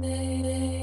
Mayday.